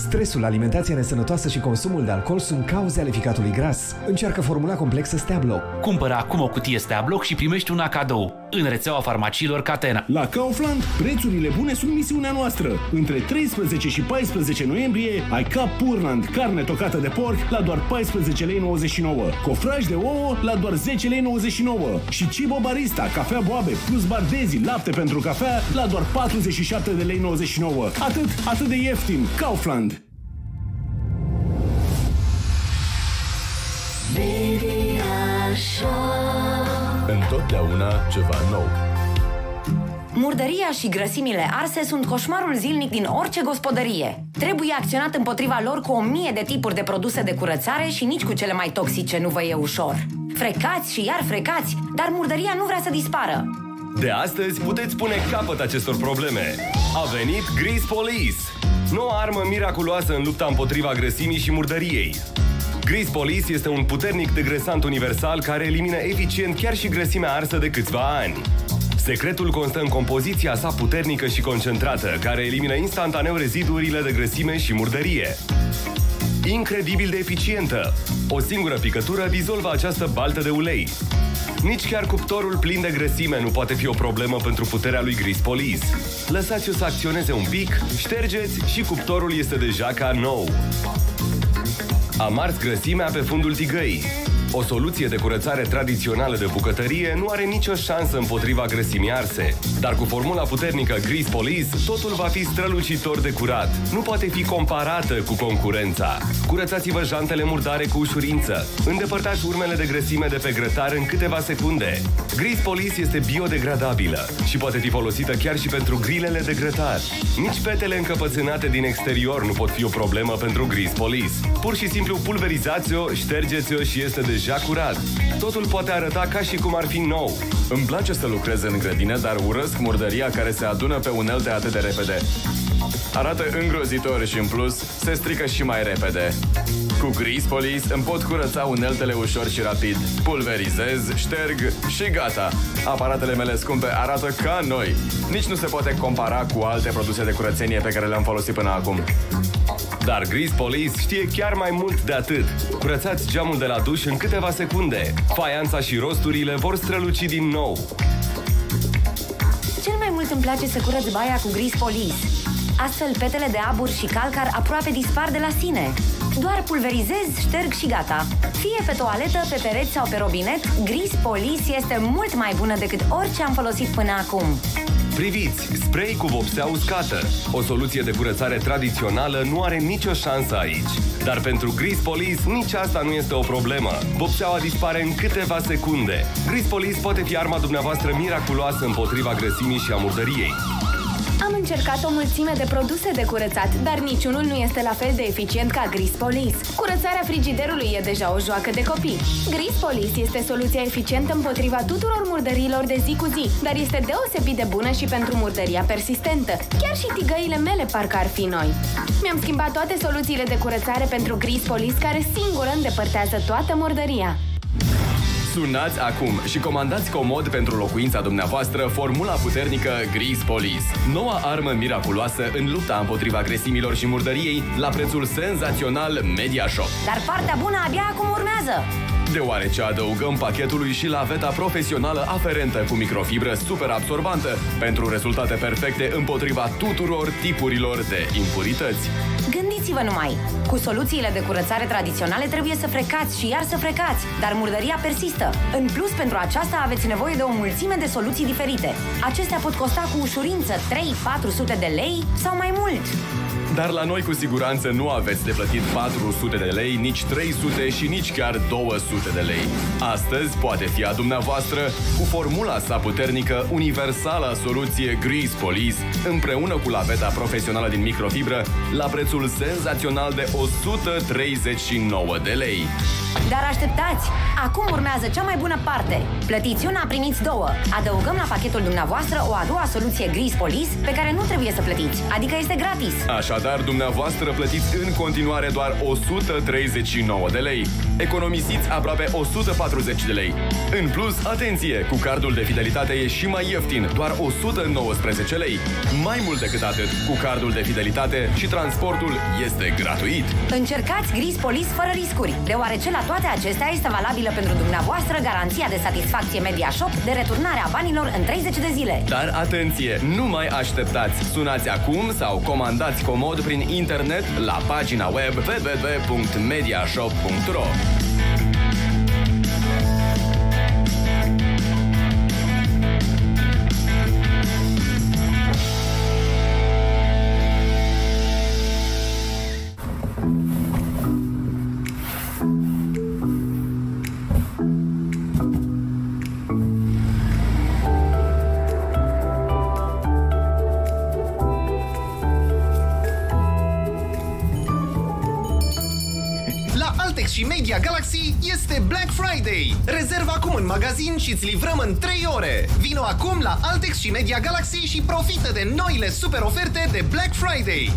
Stresul, alimentația nesănătoasă și consumul de alcool sunt cauze ale ficatului gras. Încearcă formula complexă Steabloc. Cumpără acum o cutie Steabloc și primești una cadou în rețeaua farmaciilor Catena. La Kaufland, prețurile bune sunt misiunea noastră. Între 13 și 14 noiembrie ai cap Purland, carne tocată de porc la doar 14 lei 99, cofraj de ouă la doar 10 lei 99 și Cibo Barista, cafea boabe plus bardezi, lapte pentru cafea la doar 47 de lei 99. Atât, atât de ieftin. Kaufland. Întotdeauna ceva nou. Murdăria și grăsimile arse sunt coșmarul zilnic din orice gospodărie. Trebuie acționat împotriva lor cu o mie de tipuri de produse de curățare și nici cu cele mai toxice nu vă e ușor. Frecați și iar frecați, dar murdăria nu vrea să dispară. De astăzi puteți pune capăt acestor probleme. A venit Grease Police, noua armă miraculoasă în lupta împotriva grăsimii și murdăriei. Grease Police este un puternic degresant universal care elimină eficient chiar și grăsimea arsă de câțiva ani. Secretul constă în compoziția sa puternică și concentrată, care elimină instantaneu reziduurile de grăsime și murdărie. Incredibil de eficientă! O singură picătură dizolvă această baltă de ulei. Nici chiar cuptorul plin de grăsime nu poate fi o problemă pentru puterea lui Gris Police. Lăsați-o să acționeze un pic, ștergeți și cuptorul este deja ca nou. Am ars grăsimea pe fundul tigăii. O soluție de curățare tradițională de bucătărie nu are nicio șansă împotriva grăsimii arse. Dar cu formula puternică Gris Police, totul va fi strălucitor de curat. Nu poate fi comparată cu concurența. Curățați-vă jantele murdare cu ușurință. Îndepărtați urmele de grăsime de pe grătar în câteva secunde. Gris Police este biodegradabilă și poate fi folosită chiar și pentru grilele de grătar. Nici petele încăpățânate din exterior nu pot fi o problemă pentru Gris Police. Pur și simplu pulverizați-o, ștergeți-o și este deja curat. Totul poate arăta ca și cum ar fi nou. Îmi place să lucrez în grădină, dar urăsc murdăria care se adună pe unelte atât de repede. Arată îngrozitor și în plus se strică și mai repede. Cu Grease Police îmi pot curăța uneltele ușor și rapid. Pulverizez, șterg și gata. Aparatele mele scumpe arată ca noi. Nici nu se poate compara cu alte produse de curățenie pe care le-am folosit până acum. Dar Grease Police știe chiar mai mult de atât. Curățați geamul de la duș în câteva secunde. Faianța și rosturile vor străluci din nou. Cel mai mult îmi place să curăț baia cu Gris Police. Astfel, petele de abur și calcar aproape dispar de la sine. Doar pulverizez, șterg și gata. Fie pe toaletă, pe pereți sau pe robinet, Gris Police este mult mai bună decât orice am folosit până acum. Priviți, spray cu vopsea uscată. O soluție de curățare tradițională nu are nicio șansă aici. Dar pentru Gris Police nici asta nu este o problemă. Vopseaua dispare în câteva secunde. Gris Police poate fi arma dumneavoastră miraculoasă împotriva grăsimii și a murdăriei. Am încercat o mulțime de produse de curățat, dar niciunul nu este la fel de eficient ca Gris Police. Curățarea frigiderului e deja o joacă de copii. Gris Police este soluția eficientă împotriva tuturor murdăriilor de zi cu zi, dar este deosebit de bună și pentru murdăria persistentă. Chiar și tigăile mele parcă ar fi noi. Mi-am schimbat toate soluțiile de curățare pentru Gris Police, care singură îndepărtează toată murdăria. Sunați acum și comandați comod pentru locuința dumneavoastră formula puternică Grease Police. Noua armă miraculoasă în lupta împotriva gresimilor și murdăriei la prețul senzațional Media Shop. Dar partea bună abia acum urmează. Deoarece adăugăm pachetului și laveta profesională aferentă cu microfibră super absorbantă pentru rezultate perfecte împotriva tuturor tipurilor de impurități. Gândiți-vă numai! Cu soluțiile de curățare tradiționale trebuie să frecați și iar să frecați, dar murdăria persistă. În plus, pentru aceasta aveți nevoie de o mulțime de soluții diferite. Acestea pot costa cu ușurință 3-400 de lei sau mai mult. Dar la noi cu siguranță nu aveți de plătit 400 de lei, nici 300 și nici chiar 200 de lei. Astăzi poate fi a dumneavoastră cu formula sa puternică, universală soluție Grease Police, împreună cu laveta profesională din microfibră, la prețul senzațional de 139 de lei. Dar așteptați! Acum urmează cea mai bună parte. Plătiți una, primiți două. Adăugăm la pachetul dumneavoastră o a doua soluție Grease Police pe care nu trebuie să plătiți, adică este gratis. Așadar, Așadar, dumneavoastră plătiți în continuare doar 139 de lei. Economisiți aproape 140 de lei. În plus, atenție! Cu cardul de fidelitate e și mai ieftin, doar 119 lei. Mai mult decât atât, cu cardul de fidelitate și transportul este gratuit. Încercați Gris Polis fără riscuri, deoarece la toate acestea este valabilă pentru dumneavoastră garanția de satisfacție Media Shop de returnare a banilor în 30 de zile. Dar atenție! Nu mai așteptați! Sunați acum sau comandați comod prin internet la pagina web www.mediashop.ro La Altex și Media Galaxy este Black Friday. Rezervă acum în magazin și îți livrăm în 3 ore. Vino acum la Altex și Media Galaxy și profită de noile super oferte de Black Friday.